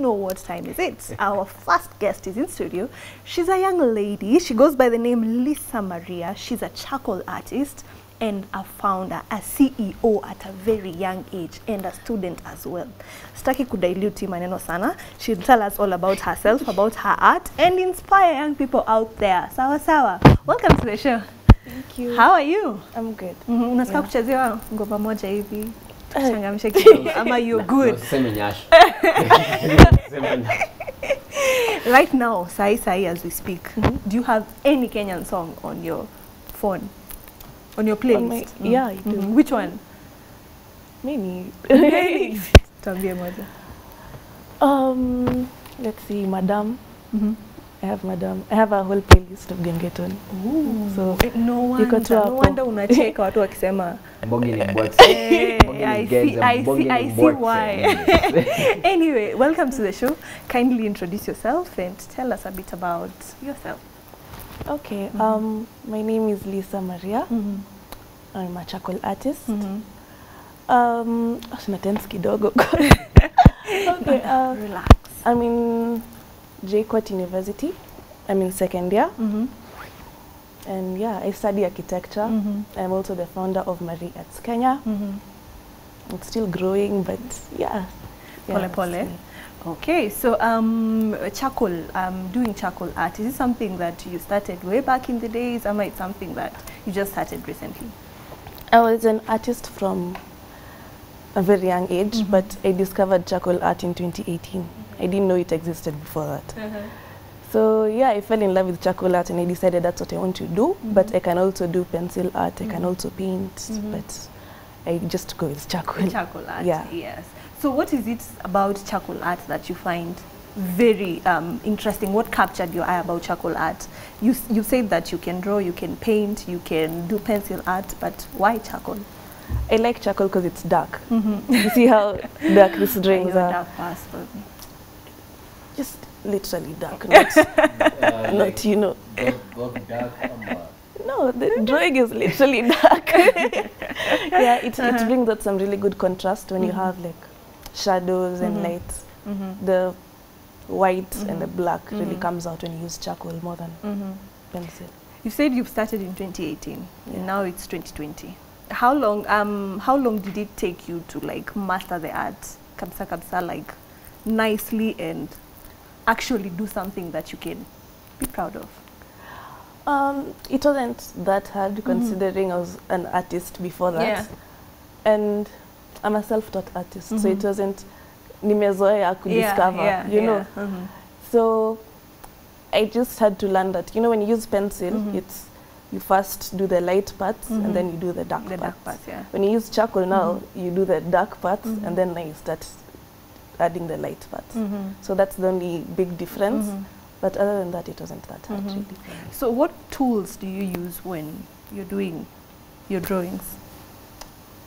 know what time is it. Our first guest is in studio. She's a young lady. She goes by the name Lisa Maria. She's a charcoal artist and a founder, a CEO at a very young age and a student as well. Staki kudilute maneno sana. She'll tell us all about herself, about her art and inspire young people out there. Sawa sawa. Welcome to the show. Thank you. How are you? I'm good. Mm -hmm. Unasikia Yeah. kuchezewa ngoma moja hivi Changamshe kidogo ama you're good right now sai sai as we speak mm -hmm. do you have any Kenyan song on your phone on your playlist my- yeah, I do. Mm -hmm. which one Many. tuambie moja um, let's see, Madam. Mhm. I have Madam. I have a whole playlist of Gengeton. So no Iko wonder, tu no wonder unacheka watu wakisema Mbogi ni mbwekse. Eh, I see, I see, I see why. anyway, welcome to the show. Kindly introduce yourself and tell us a bit about yourself. okay, um, my name is Lisa Maria. Mm-hmm. I'm a charcoal artist. Mm-hmm. Um, oh, tense kidogo. okay, uh, Relax. I in JKUAT University. I'm in second year. Mm-hmm. And yeah, I study architecture. Mm-hmm. I'm also the founder of Marie Arts Kenya. Mm-hmm. It's still growing, but yeah. yeah Pole pole. Okay, so um, charcoal, um, doing charcoal art, is it something that you started way back in the days, or it's something that you just started recently? I was an artist from a very young age, Mhm. but I discovered charcoal art in 2018. I didn't know it existed before that. So yeah, I fell in love with charcoal art and I decided that's what I want to do. But I can also do pencil art, I can Mhm. also paint, Mhm. but I just go with charcoal. Charcoal art, Yeah. yes. So what is it about charcoal art that you find very um, interesting? What captured your eye about charcoal art? You, you said that you can draw, you can paint, you can do pencil art, but why charcoal? I like charcoal because it's dark. Mm-hmm. you see how dark these drawings are? dark. Just literally dark, not, Uh, not you know. Dog, dog, dark, ama- No, the drawing is literally dark. yeah, it, Uh-huh. it brings out some really good contrast when you Mhm. have like shadows and Mhm. lights. Mm-hmm. The white and the Mhm. black really comes out when you use charcoal more than Mm-hmm. pencil. You said you've started in 2018 Yeah. and now it's 2020. How long um how long did it take you to like master the art kabisa kabisa like nicely and actually do something that you can be proud of? Um, it wasn't that hard considering I was an artist before that. Yeah. And I'm a self-taught artist, so Mhm. it wasn't nimezoea kudiscover, you know. Mhm. So I just had to learn that, you know, when you use pencil, Mhm. it's you first do the light parts and then you do the dark the parts. dark parts, yeah. When you use charcoal now, you do the dark parts and then you start adding the light parts. Mm-hmm. So that's the only big difference. Mhm. But other than that, it wasn't that hard Mhm. really. So what tools do you use when you're doing your drawings?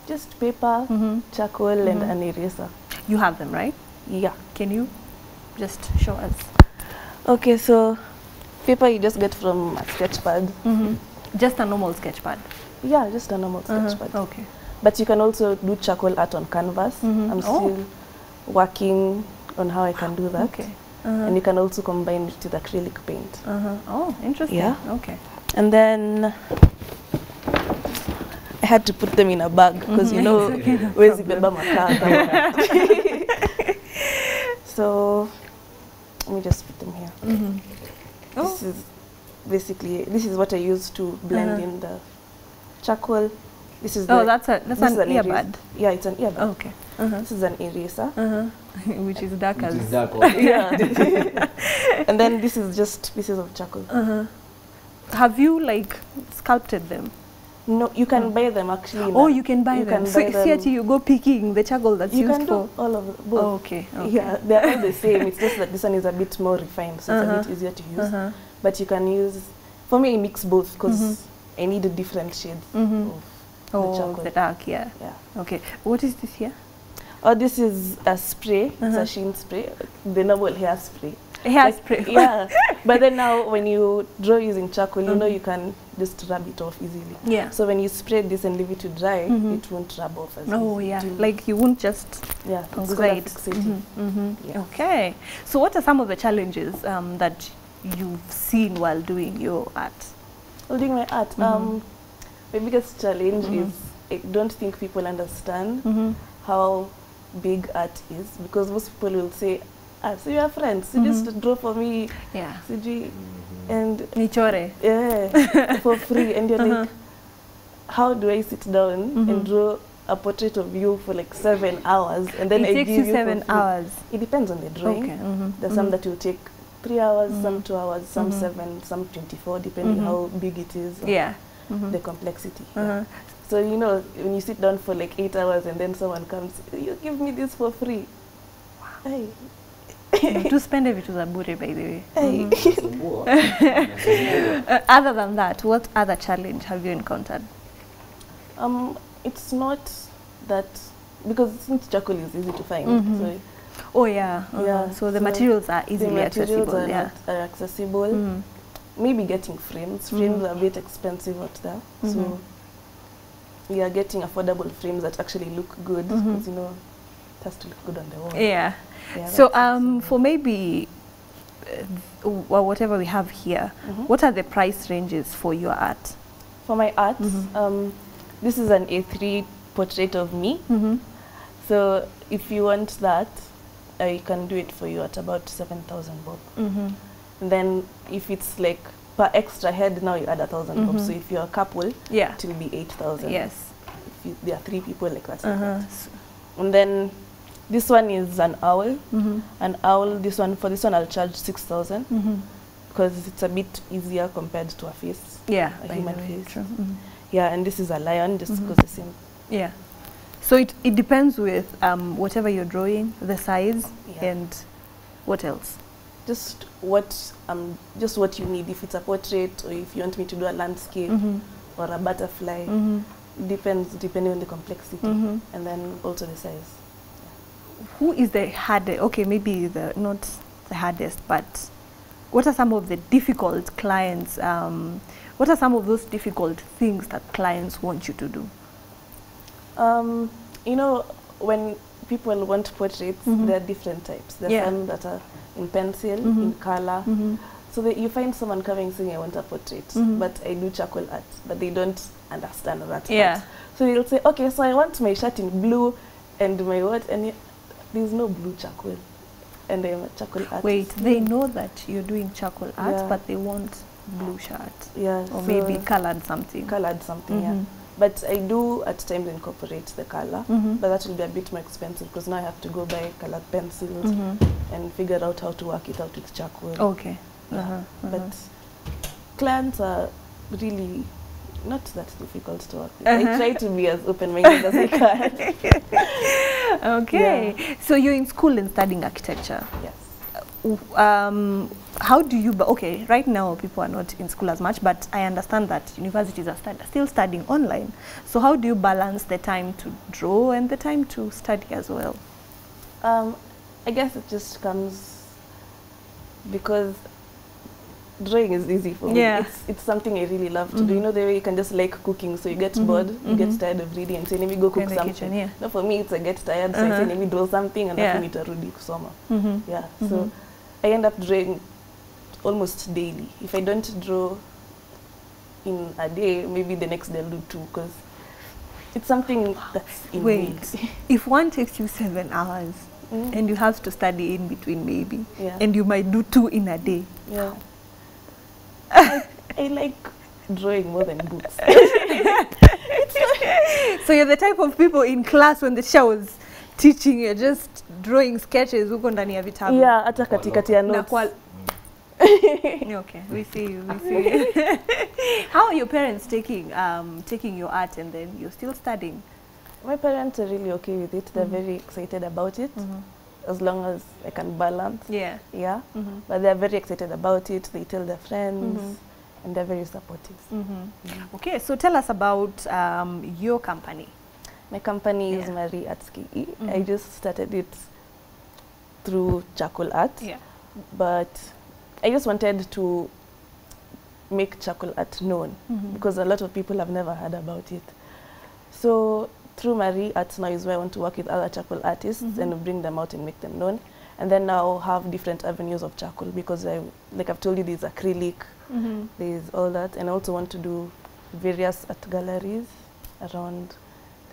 Just paper, Mm-hmm. charcoal, and Mhm. an eraser. You have them, right? Yeah. Can you just show us? Okay, so paper you just get from a sketch pad. Mm-hmm. Just a normal sketch pad. Yeah, just a normal sketch Uh-huh. pad. Okay. But you can also do charcoal art on canvas. Mhm. I'm Oh. still working on how I can do that. Okay. Uh-huh. And you can also combine it with acrylic paint. Uh-huh. Oh, interesting. Yeah. Okay. And then I had to put them in a bag because you Mhm. know It's okay, no where's problem. beba So let me just put them here. Mm-hmm. Oh. This is basically this is what I use to blend Uh-huh. in the charcoal. This is Oh, the, that's a that's an an earbud. Yeah, it's an earbud. Okay. Uh-huh. This is an eraser. Uh-huh. Which is dark Which as. is dark yeah. and then this is just pieces of charcoal. Uh-huh. Have you like sculpted them? No, you can buy them actually. in Oh, you can buy you them. can so buy see them. at you go picking the charcoal that's You used can for. all of both. Oh, okay. okay. Yeah, they're all the same. It's just that this one is a bit more refined, so it's a Uh-huh. bit easier to use. Uh-huh. But you can use. For me, I mix both because Mhm. I need a different shades Mhm. of Oh, charcoal. the dark. Yeah. yeah. Okay. What is this here? Oh, this is a spray. It's Uh-huh. a sheen spray, the normal hair spray. Hairspray. yeah. But then now when you draw using charcoal, you know you can just rub it off easily. Yeah. So when you spread this and leave it to dry, Mhm. it won't rub off as Oh easy. yeah, like you won't just yeah, it's gonna it. fix it. Mhm, mhm. Yeah. Okay. So what are some of the challenges um, that you've seen while doing your art? While doing my art, Mhm. um, my biggest challenge is I don't think people understand Mm-hmm. how big art is because most people will say, ah, so you are friends, mm-hmm. just draw for me, Yeah. CG, and Nichore. yeah, for free. And you're Uh-huh. like, how do I sit down mm -hmm. and draw a portrait of you for like seven hours and then it I takes give you seven you hours. It depends on the drawing. Okay. Mm-hmm. There's some that will take three hours, mm -hmm. some Mhm. two hours, some Mhm. seven, some 24, depending Mhm. how big it is. yeah Yeah. Mhm. The complexity. yeah. Uh-huh. So, you know, when you sit down for like eight hours and then someone comes, you give me this for free. Hey. tuspende vitu za bure by the way Hey. Nasumbua. uh, other than that what other challenge have you encountered Um, it's not that because since charcoal is easy to find, mm -hmm. so oh yeah uh-huh. Yeah, so the so materials are the easily materials accessible are, yeah not, are accessible. mm. Maybe getting frames. Frames mm. are a bit expensive out there, Mhm. so we are getting affordable frames that actually look good because you know it has to look good on the wall. yeah Yeah, so um for maybe uh, well, whatever we have here Mhm. what are the price ranges for your art for my art, Mhm. um, this is an A3 portrait of me. mm-hmm. So if you want that, I can do it for you at about seven thousand bob. Mm-hmm. And then if it's like per extra head, now you add a 1000 bob. Mhm. So if you're a couple, yeah it will be eight thousand. yes If you, there are three people like that. uh-huh. And then this one is an owl. mm-hmm. An owl. This one for this one I'll charge six thousand Mm-hmm. because it's a bit easier compared to a face. yeah A human way, face. true. Mhm. Yeah, and this is a lion just Mhm. because the same. Yeah. So it, it depends with um, whatever you're drawing, the size, Yeah. and what else? Just what um just what you need. If it's a portrait or if you want me to do a landscape Mm-hmm. or a butterfly, Mm-hmm. depends depending on the complexity Mm-hmm. and then also the size. Who is the hardest? Okay, maybe the not the hardest, but what are some of the difficult clients? Um, what are some of those difficult things that clients want you to do? Um, you know, when people want portraits, Mhm. there are different types. There are Yeah. some that are in pencil, Mhm. in color. Mm-hmm. So that you find someone coming saying, I want a portrait, Mhm. but I do charcoal art, but they don't understand that Yeah. So they'll say, okay, so I want my shirt in blue and my what, and there's no blue charcoal. And I'm a charcoal artist. Wait, they know that you're doing charcoal art, Yeah. but they want blue shirt Yeah. or so maybe colored something. colored something, yeah. But I do at times incorporate the color, Mhm. but that will be a bit more expensive because now I have to go buy colored pencils Mhm. and figure out how to work it out with charcoal. Okay. Yeah. Uh-huh, uh-huh. But clients are really not that difficult to work with. Uh-huh. I try to be as open-minded as I can. Okay. So you're in school and studying architecture. Yes. Um, how do you, okay, right now people are not in school as much, but I understand that universities are still studying online. So how do you balance the time to draw and the time to study as well? Um, I guess it just comes because drawing is easy for me. Yeah. It's, it's something I really love to do. Mhm. You know, the way you can just like cooking, so you get Mhm, bored, you mhm. get tired of reading and say, let me go cook something. kitchen, yeah. No, for me, it's I get tired, so Uh-huh. say, let me draw something and Yeah. yeah. nitarudi kusoma. Mm-hmm. Yeah, so I end up drawing almost daily. If I don't draw in a day, maybe the next day I'll do two because it's something that's in Wait, if one takes you seven hours Mm. and you have to study in between maybe, yeah. and you might do two in a day. yeah. I, I like drawing more than books. So you're the type of people in class when the was teaching, you're just drawing sketches huko ndani ya vitabu. yeah, hata katikati ya notes. kwa- okay, we see you, we see you. How are your parents taking um, taking your art and then you're still studying? My parents are really okay with it. They're mm -hmm. very excited about it mm -hmm. as long as I can balance. Yeah. Yeah. Mm-hmm. But they're very excited about it. They tell their friends mm -hmm. and they're very supportive. mm -hmm. Mm-hmm. Okay, so tell us about um, your company. My company is Yeah. Marie Arts KE. I Mhm. just started it through charcoal art. Yeah. but I just wanted to make charcoal art known Mhm. because a lot of people have never heard about it. So through Marie Arts now is where I want to work with other charcoal artists Mhm. and bring them out and make them known. And then now have different avenues of charcoal because I, like I've told you, there's acrylic, Mhm. there's all that, and I also want to do various art galleries around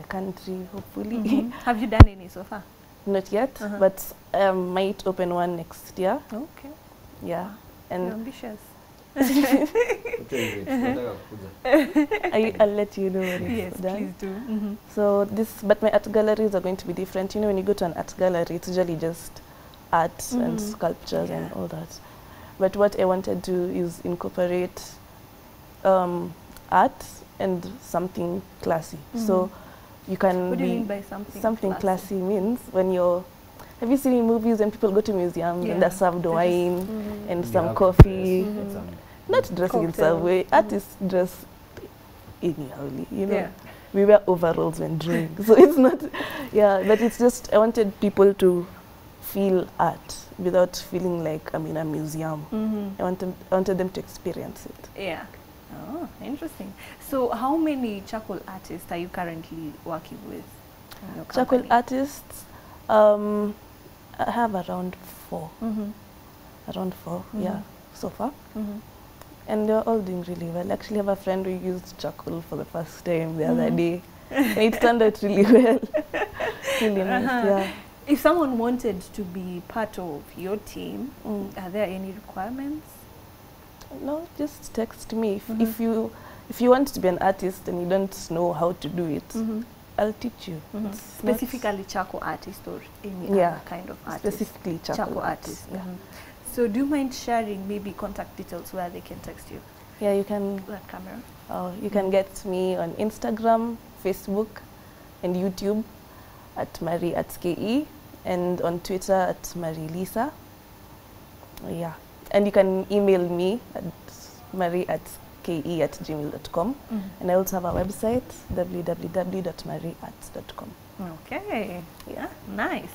the country, hopefully. Mhm. Have you done any so far? Not yet, Uh-huh. but um, might open one next year. Okay. Yeah, You're and ambitious. Tunataka kukuja. I, I'll let you know when it's Yes, done. please do. Mhm. So this, but my art galleries are going to be different. You know, when you go to an art gallery, it's usually just art and Mhm. sculptures and all that. But what I wanted to do is incorporate um, art and something classy. So you can What do be you mean by something? something classy means when you're. Have you seen in movies when people go to museums Yeah. and they're served They just- wine Mhm. and some have coffee? dress, Mhm. some- Not dressing in Cocktails. subway. Mhm. Artists dress anyhowly, you know. Yeah. We wear overalls when drawing, so it's not. Yeah, but it's just I wanted people to feel art without feeling like I'm in a museum. Mhm. I want them, I wanted them to experience it. Yeah. Oh, interesting. So, how many charcoal artists are you currently working with? Charcoal artists, um, I have around four, -hmm. around 4 Mhm. yeah, so far. Mm -hmm. And they're all doing really well. I actually have a friend who used charcoal for the first time the other Mhm. day. and it turned out really well. really nice, Uh-huh. yeah. If someone wanted to be part of your team, Mm. are there any requirements? No, just text me. If, Mhm. if you if you want to be an artist and you don't know how to do it, Mhm. I'll teach you. Mhm. Specifically charcoal artist or any Yeah. other kind of artist? specifically charcoal, charcoal arts, artist. Yeah. Mhm. So, do you mind sharing maybe contact details where they can text you? yeah, you can That camera. uh, you can get me on Instagram, Facebook, and YouTube at Marie Arts KE, and on Twitter at Marie Lisa. Yeah, and you can email me at marie at ke at gmail.com. And I also have a website, www.mariearts.com. Okay, yeah, nice.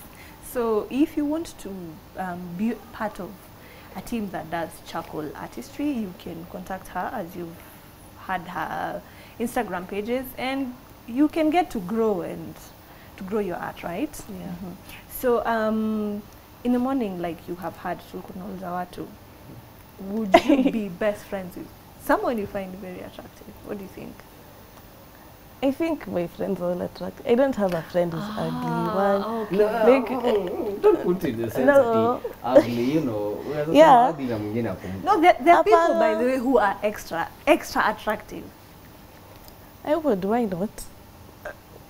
So if you want to um, be part of a team that does charcoal artistry, you can contact her as you've had her Instagram pages, and you can get to grow and to grow your art, right? Yeah. Mhm. So um, in the morning, like you have had tulkunauza watu, would you be best friends with someone you find very attractive? What do you think? I think my friends are all attractive. I don't have a friend who's ugly. One. okay. No, Like- mm, don't put it in the sense No. ati ugly, you know. Yeah. ugly na mwingine hapo. No, there, there are people, by the way, who are extra, extra attractive. I would. Why not?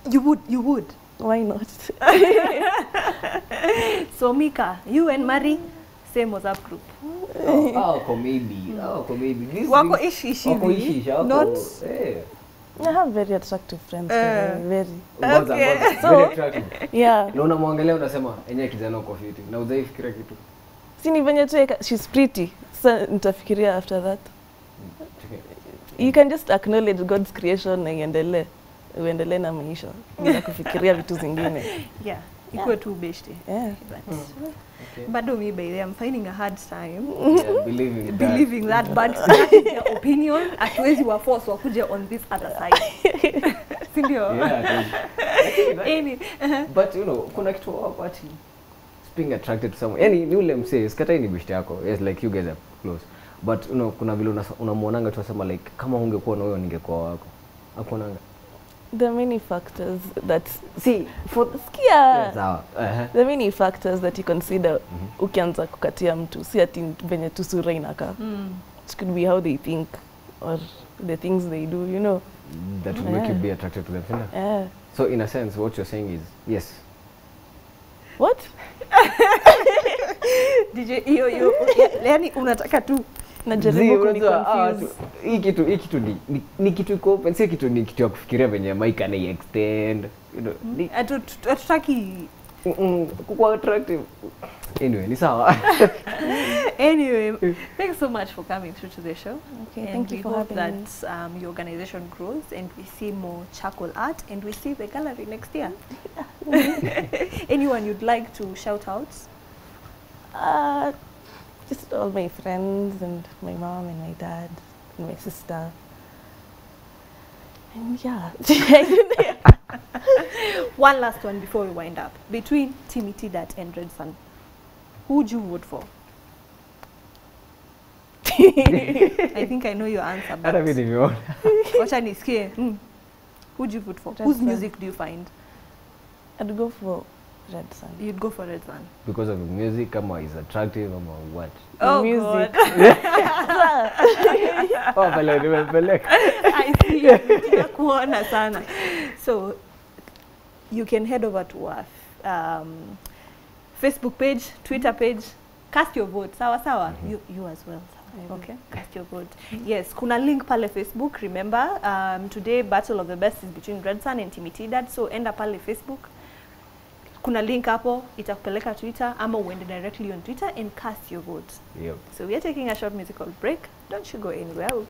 You would, you would. Why not? So Mika, you and Marie, same WhatsApp group. Oh, wako maybe, wako maybe. These Wako ishi ishi wako ishi ishi, hao not- eh. I have very attractive friends. Eh. very, very. Okay. ngoja, So- very attractive. Yeah. na unamwangalia unasema enyewe kijana uko fiti na uzaifikiria kitu Sini venye tu she's pretty. So nitafikiria after that. You can just acknowledge God's creation na iendelee. Uendelee na maisha bila kufikiria vitu zingine. Yeah, ikuwe tu beshte. Yeah. But Okay. bado mi by the I'm finding a hard time Yeah, believing, that. believing that, but that is their opinion. Hatuwezi wa force wakuje on this other side. Si ndio? Yeah, it is. Any, but you know kuna kitu wapati being attracted to someone yani ni ule msee sikatai ni bishti yako yes like you guys are close but you know kuna vile unamuonanga unamwonanga tu asema like kama ungekuwa na huyo ningekuwa wako akuonanga There are many factors that see for skia. sawa uh-huh. There are many factors that you consider Mhm. ukianza kukatia mtu, si ati venye tu sura inakaa. mm. It could be how they think or the things they do, you know. that will make you be attracted to them sindio? Yeah. so in a sense what you're saying is yes What? DJ hiyo hiyo yani unataka tu Hii kitu hii kitu ni, ni, ni kitu iko open si kitu ni kitu ya kufikiria venye mic ana extend you know, ni, hatutaki mm, kukuwa attractive anyway ni sawa Anyway, thanks so much for coming through to the show. Okay, and thank you for having me. that um, your organization grows and we see more charcoal art and we see the gallery next year. Anyone you'd like to shout out? Uh, just all my friends and my mom and my dad and my sister. And yeah, One last one before we wind up. Between Timmy Tdat and Redsan, who would you vote for? I think I know your answer, hata mi but nimeona wacha nisikie. Mm. Who'd you vote for? Red Whose Sun. music do you find? I'd go for Red Sun. You'd go for Red Sun. because of the music kama is attractive ama what Oh, music. God. oh pale nimepeleka I see. Kuona sana. So you can head over to our um, Facebook page, Twitter page, cast your vote. Sawa sawa. You, you as well. Okay, cast your vote. Yes, kuna link pale Facebook. Remember, um, today battle of the best is between Red Sun and Timothy So enda pale Facebook. Kuna link hapo itakupeleka Twitter ama uende directly on Twitter and cast your vote. yep. So we are taking a short musical break. Don't you go anywhere.